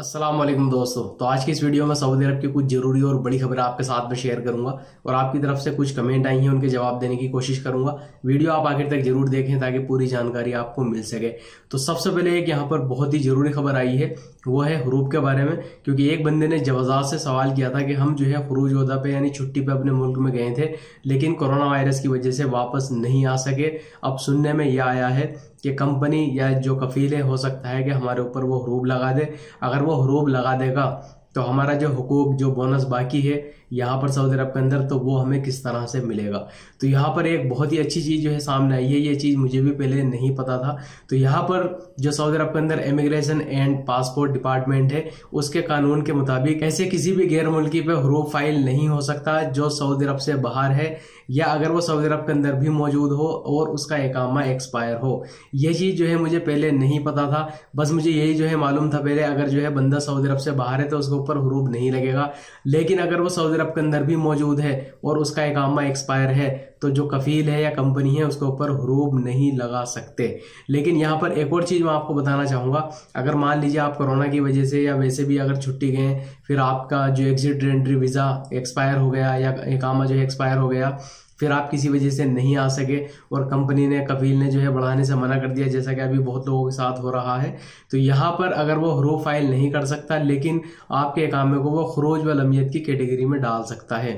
वालेकुम दोस्तों। तो आज की इस वीडियो में सऊदी अरब की कुछ ज़रूरी और बड़ी खबरें आपके साथ में शेयर करूँगा और आपकी तरफ़ से कुछ कमेंट आई हैं, उनके जवाब देने की कोशिश करूँगा। वीडियो आप आखिर तक ज़रूर देखें ताकि पूरी जानकारी आपको मिल सके। तो सबसे पहले एक यहाँ पर बहुत ही ज़रूरी खबर आई है, वो है हरूब के बारे में, क्योंकि एक बंदे ने जवाजात से सवाल किया था कि हम जो है खरूज वदा पे, यानी छुट्टी पे अपने मुल्क में गए थे, लेकिन कोरोना वायरस की वजह से वापस नहीं आ सके। अब सुनने में यह आया है कि कंपनी या जो कफील है हो सकता है कि हमारे ऊपर वो हरूब लगा दे। अगर वो हरूब लगा देगा तो हमारा जो हुकूक, जो बोनस बाकी है यहाँ पर सऊदी अरब के अंदर तो वो हमें किस तरह से मिलेगा? तो यहाँ पर एक बहुत ही अच्छी चीज़ जो है सामने आई है, ये चीज़ मुझे भी पहले नहीं पता था। तो यहाँ पर जो सऊदी अरब के अंदर इमिग्रेशन एंड पासपोर्ट डिपार्टमेंट है, उसके कानून के मुताबिक ऐसे किसी भी गैर मुल्की पे हरूफ फ़ाइल नहीं हो सकता जो सऊदी अरब से बाहर है। या अगर वो सऊदी अरब के अंदर भी मौजूद हो और उसका एकामा एक्सपायर हो। ये चीज़ जो है मुझे पहले नहीं पता था। बस मुझे यही जो है मालूम था पहले, अगर जो है बंदा सऊदी अरब से बाहर है तो उसके ऊपर हरूब नहीं लगेगा। लेकिन अगर वो सऊदी अरब के अंदर भी मौजूद है और उसका एकामा एक्सपायर है तो जो कफील है या कंपनी है, उसके ऊपर हरूब नहीं लगा सकते। लेकिन यहाँ पर एक और चीज़ मैं आपको बताना चाहूँगा। अगर मान लीजिए आप कोरोना की वजह से या वैसे भी अगर छुट्टी गए, फिर आपका जो एग्जिट एंट्री वीज़ा एक्सपायर हो गया या एकामा जो एक्सपायर हो गया, फिर आप किसी वजह से नहीं आ सके और कंपनी ने, कफील ने जो है बढ़ाने से मना कर दिया, जैसा कि अभी बहुत लोगों के साथ हो रहा है तो यहाँ पर अगर वो हरू फ़ाइल नहीं कर सकता, लेकिन आपके कामे को वो खरोज व लमियत की कैटेगरी में डाल सकता है।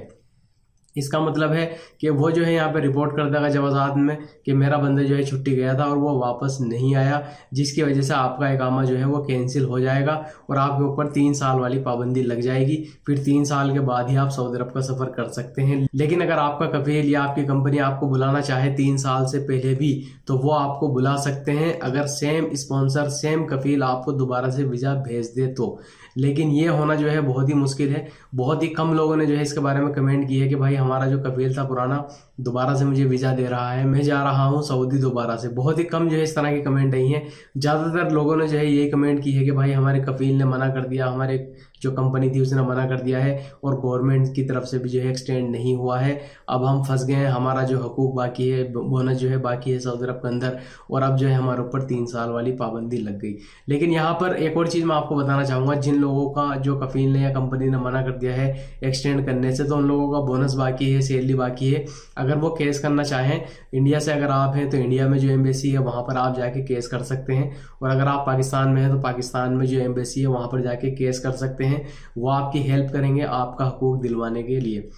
इसका मतलब है कि वो जो है यहाँ पे रिपोर्ट कर देगा जवाजात में कि मेरा बंदा जो है छुट्टी गया था और वो वापस नहीं आया, जिसकी वजह से आपका इकामा जो है वो कैंसिल हो जाएगा और आपके ऊपर तीन साल वाली पाबंदी लग जाएगी। फिर तीन साल के बाद ही आप सऊदी अरब का सफ़र कर सकते हैं। लेकिन अगर आपका कफील या आपकी कंपनी आपको बुलाना चाहे तीन साल से पहले भी तो वो आपको बुला सकते हैं। अगर सेम स्पॉन्सर सेम कफील आपको दोबारा से वीज़ा भेज दे तो। लेकिन ये होना जो है बहुत ही मुश्किल है। बहुत ही कम लोगों ने जो है इसके बारे में कमेंट की है कि भाई हमारा जो कफील था पुराना दोबारा से मुझे वीज़ा दे रहा है। मैं जा रहा हूँ सऊदी दोबारा से। बहुत ही कम जो है इस तरह की कमेंट आई हैं। ज़्यादातर लोगों ने जो है यही कमेंट की है कि भाई हमारे कफील ने मना कर दिया, हमारे जो कंपनी थी उसने मना कर दिया है और गवर्नमेंट की तरफ़ से भी जो है एक्सटेंड नहीं हुआ है। अब हम फंस गए हैं, हमारा जो हकूक बाकी है, बोनस जो है बाकी है सऊदी अरब के अंदर और अब जो है हमारे ऊपर तीन साल वाली पाबंदी लग गई। लेकिन यहाँ पर एक और चीज़ मैं आपको बताना चाहूँगा, जिन लोगों का जो कफील ने या कंपनी ने मना कर दिया है एक्सटेंड करने से तो उन लोगों का बोनस बाकी है सैलरी बाकी है। अगर वो केस करना चाहें इंडिया से अगर आप हैं तो इंडिया में जो एम्बेसी है, वहाँ पर आप जाके केस कर सकते हैं। और अगर आप पाकिस्तान में हैं तो पाकिस्तान में जो एम्बेसी है, वहाँ पर जाके केस कर सकते हैं। वो आपकी हेल्प करेंगे आपका हकूक दिलवाने के लिए।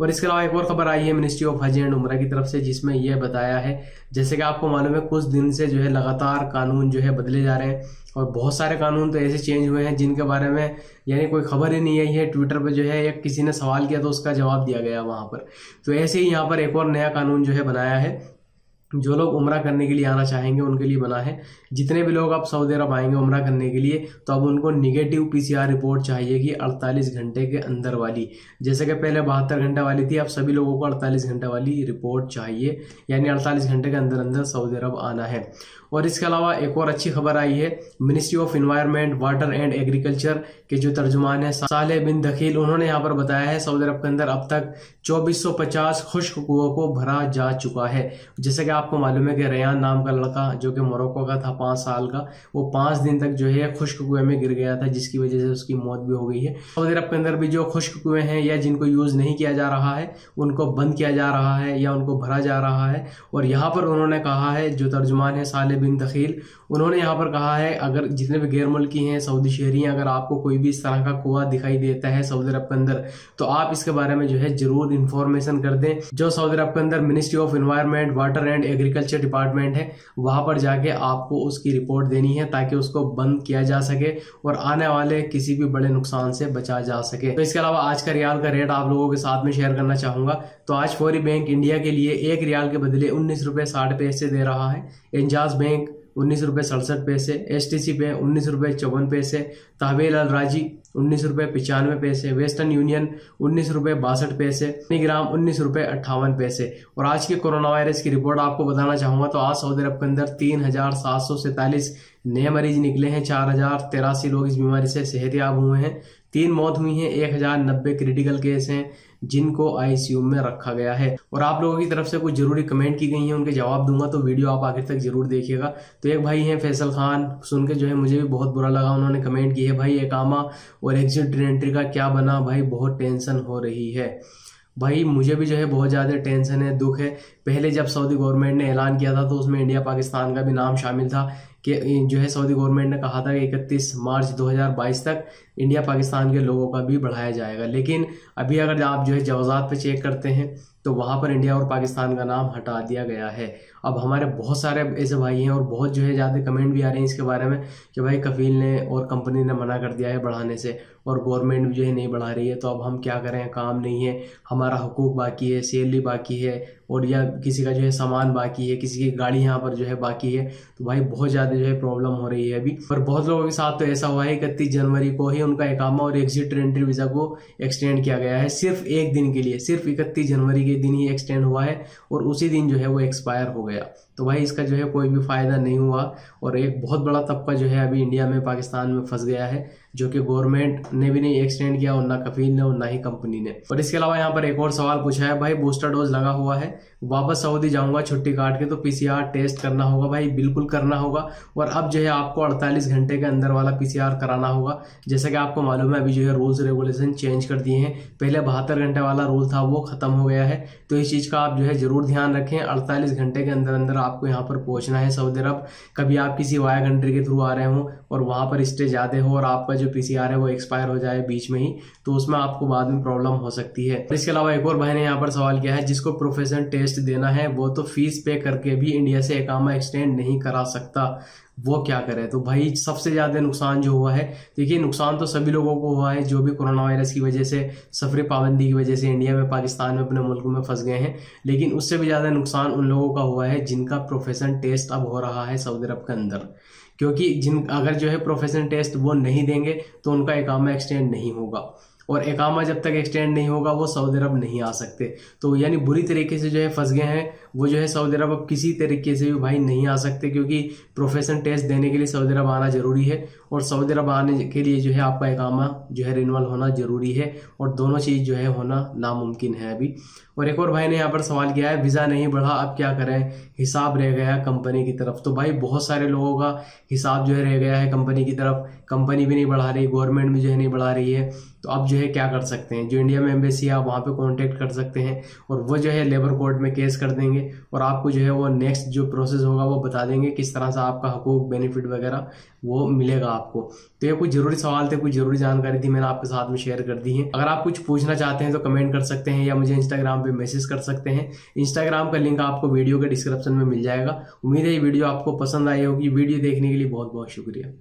और इसके अलावा एक और खबर आई है मिनिस्ट्री ऑफ़ हज एंड उम्र की तरफ़ से, जिसमें यह बताया है, जैसे कि आपको मालूम है, कुछ दिन से जो है लगातार कानून जो है बदले जा रहे हैं। और बहुत सारे कानून तो ऐसे चेंज हुए हैं जिनके बारे में यानी कोई खबर ही नहीं आई है ट्विटर पर जो है, एक किसी ने सवाल किया तो उसका जवाब दिया गया वहाँ पर। तो ऐसे ही यहाँ पर एक और नया कानून जो है बनाया है जो लोग उम्र करने के लिए आना चाहेंगे, उनके लिए बना है। जितने भी लोग अब सऊदी अरब आएँगे उम्र करने के लिए तो अब उनको निगेटिव पीसीआर रिपोर्ट चाहिए कि 48 घंटे के अंदर वाली। जैसे कि पहले बहत्तर घंटे वाली थी, अब सभी लोगों को 48 घंटे वाली रिपोर्ट चाहिए, यानी 48 घंटे के अंदर अंदर सऊदी अरब आना है। और इसके अलावा एक और अच्छी खबर आई है ministry of environment water and agriculture के जो तर्जुमान है, साले बिन दखील उन्होंने यहाँ पर बताया है, सऊदी अरब के अंदर अब तक 2450 खुश्क कुओं को भरा जा चुका है। जैसे कि आपको मालूम है कि रेयान नाम का लड़का जो कि मोरक्को का था पाँच साल का, वो पाँच दिन तक जो है खुश्क कुएँ में गिर गया था, जिसकी वजह से उसकी मौत भी हो गई है। सऊदी अरब के अंदर भी जो खुश्क कुएँ हैं या जिनको यूज़ नहीं किया जा रहा है, उनको बंद किया जा रहा है या उनको भरा जा रहा है, और यहाँ पर उन्होंने कहा है, जो तर्जुमान है साले बिन दखील, उन्होंने यहाँ पर कहा है, अगर जितने भी गैर मुल्की हैं, सऊदी शहरी अगर आपको कोई भी इस तरह का कुआ दिखाई देता है सऊदी अरब के अंदर तो आप इसके बारे में जो है ज़रूर इन्फॉर्मेशन कर दें। जो सऊदी अरब के अंदर ministry of environment water and agriculture department है, वहाँ पर जाके आपको उसकी रिपोर्ट देनी है ताकि उसको बंद किया जा सके और आने वाले किसी भी बड़े नुकसान से बचा जा सके। तो इसके अलावा आज का रियाल का रेट आप लोगों के साथ में शेयर करना चाहूँगा। तो आज फौरी बैंक इंडिया के लिए एक रियाल के बदले उन्नीस रुपए साठ पैसे दे रहा है। एंजाज बैंक उन्नीस रुपये सड़सठ पैसे एस टी सी पे उन्नीस रुपये चौवन पैसे तहवेल अल राज़ी उन्नीस रुपये पचानवे पैसे, वेस्टर्न यूनियन उन्नीस रुपये बासठ पैसे ग्राम उन्नीस रुपये अट्ठावन पैसे। और आज की कोरोना वायरस की रिपोर्ट आपको बताना चाहूँगा तो आज सऊदी अरब के अंदर तीन हज़ार सात सौ सैंतालीस नए मरीज़ निकले हैं, चार हज़ार तिरासी लोग इस बीमारी से सेहतियाब हुए हैं। तीन मौत हुई हैं, एक हज़ार नब्बे क्रिटिकल केस हैं। जिनको आईसीयू में रखा गया है। और आप लोगों की तरफ़ से कुछ ज़रूरी कमेंट की गई है, उनके जवाब दूँगा तो वीडियो आप आखिर तक ज़रूर देखिएगा। तो एक भाई है फैसल खान, सुन के जो है मुझे भी बहुत बुरा लगा, उन्होंने कमेंट की है, भाई एकामा और एग्जिट एंट्री का क्या बना? भाई, बहुत टेंशन हो रही है। भाई, मुझे भी जो है बहुत ज़्यादा टेंशन है, दुख है। पहले जब सऊदी गवर्नमेंट ने ऐलान किया था तो उसमें इंडिया पाकिस्तान का भी नाम शामिल था कि जो है सऊदी गवर्नमेंट ने कहा था कि इकतीस मार्च 2022 तक इंडिया पाकिस्तान के लोगों का भी बढ़ाया जाएगा। लेकिन अभी अगर आप जो है जवाजात पे चेक करते हैं तो वहाँ पर इंडिया और पाकिस्तान का नाम हटा दिया गया है। अब हमारे बहुत सारे ऐसे भाई हैं और बहुत जो है ज़्यादा कमेंट भी आ रहे हैं इसके बारे में कि भाई कफील ने और कंपनी ने मना कर दिया है बढ़ाने से और गवर्नमेंट भी जो है नहीं बढ़ा रही है तो अब हम क्या करें? काम नहीं है, हमारा हकूक बाकी है सैलरी बाकी है और या किसी का जो है सामान बाकी है, किसी की गाड़ी यहाँ पर जो है बाकी है तो भाई बहुत ज़्यादा जो है प्रॉब्लम हो रही है अभी। और बहुत लोगों के साथ तो ऐसा हुआ है, इकतीस जनवरी को ही उनका इकामा और एग्जिट एंट्री वीज़ा को एक्सटेंड किया गया है, सिर्फ़ एक दिन के लिए, सिर्फ़ इकतीस जनवरी के दिन ही एक्सटेंड हुआ है और उसी दिन जो है वो एक्सपायर हो गया। तो भाई इसका जो है कोई भी फ़ायदा नहीं हुआ और एक बहुत बड़ा तबका जो है अभी इंडिया में, पाकिस्तान में फंस गया है। जो कि गवर्नमेंट ने भी नहीं एक्सटेंड किया और ना कफील ने और ना ही कंपनी ने। और इसके अलावा यहाँ पर एक और सवाल पूछा है, भाई बूस्टर डोज लगा हुआ है। वापस सऊदी जाऊँगा, छुट्टी काट के तो पीसीआर टेस्ट करना होगा, भाई, बिल्कुल करना होगा। और अब जो है आपको 48 घंटे के अंदर वाला पीसीआर कराना होगा। जैसा कि आपको मालूम है, अभी जो है रूल्स रेगुलेशन चेंज कर दिए हैं। पहले बहत्तर घंटे वाला रूल था, वो खत्म हो गया है। तो इस चीज़ का आप जो है ज़रूर ध्यान रखें। अड़तालीस घंटे के अंदर अंदर आपको यहाँ पर पहुँचना है सऊदी अरब। कभी आप किसी वाया कंट्री के थ्रू आ रहे हो और वहाँ पर स्टे ज़्यादा हो और आपका जो पीसीआर है वो एक्सपायर हो जाए बीच में ही तो उसमें आपको बाद में प्रॉब्लम हो सकती है। इसके अलावा एक और भाई ने यहाँ पर सवाल किया है, जिसको प्रोफेशन टेस्ट देना है, वो तो फ़ीस पे करके भी इंडिया से एकामा एक्सटेंड नहीं करा सकता। वो क्या करे? तो भाई सबसे ज़्यादा नुकसान जो हुआ है, देखिए नुकसान तो सभी लोगों को हुआ है, जो भी कोरोना वायरस की वजह से, सफरी पाबंदी की वजह से इंडिया में, पाकिस्तान में, अपने मुल्क में फंस गए हैं। लेकिन उससे भी ज़्यादा नुकसान उन लोगों का हुआ है, जिनका प्रोफेशन टेस्ट अब हो रहा है सऊदी अरब के अंदर। क्योंकि जिन, अगर जो है प्रोफेशनल टेस्ट वो नहीं देंगे तो उनका एकामा एक्सटेंड नहीं होगा। और एकामा जब तक एक्सटेंड नहीं होगा, वो सऊदी अरब नहीं आ सकते। तो यानी बुरी तरीके से जो है फंस गए हैं, वो जो है सऊदी अरब अब किसी तरीके से भी भाई नहीं आ सकते, क्योंकि प्रोफेशन टेस्ट देने के लिए सऊदी अरब आना ज़रूरी है। और सऊदी अरब आने के लिए जो है आपका एकामा जो है रिन्यूअल होना ज़रूरी है और दोनों चीज़ जो है होना नामुमकिन है अभी। और एक और भाई ने यहाँ पर सवाल किया है, वीज़ा नहीं बढ़ा, अब क्या करें? हिसाब रह गया कंपनी की तरफ़। तो भाई बहुत सारे लोगों का हिसाब जो है रह गया है कंपनी की तरफ़। कंपनी भी नहीं बढ़ा रही, गवर्नमेंट भी जो है नहीं बढ़ा रही है। तो अब जो है क्या कर सकते हैं? जो इंडिया में एम्बेसी है, आप वहाँ पे कांटेक्ट कर सकते हैं और वो जो है लेबर कोर्ट में केस कर देंगे और आपको जो है वो नेक्स्ट जो प्रोसेस होगा वो बता देंगे किस तरह से आपका हकूक, बेनिफिट वगैरह वो मिलेगा आपको। तो ये कुछ ज़रूरी सवाल थे कुछ ज़रूरी जानकारी थी, मैंने आपके साथ में शेयर कर दी है। अगर आप कुछ पूछना चाहते हैं तो कमेंट कर सकते हैं या मुझे इंस्टाग्राम पे मैसेज कर सकते हैं। इंस्टाग्राम का लिंक आपको वीडियो के डिस्क्रिप्शन में मिल जाएगा। उम्मीद है ये वीडियो आपको पसंद आई होगी। वीडियो देखने के लिए बहुत बहुत शुक्रिया।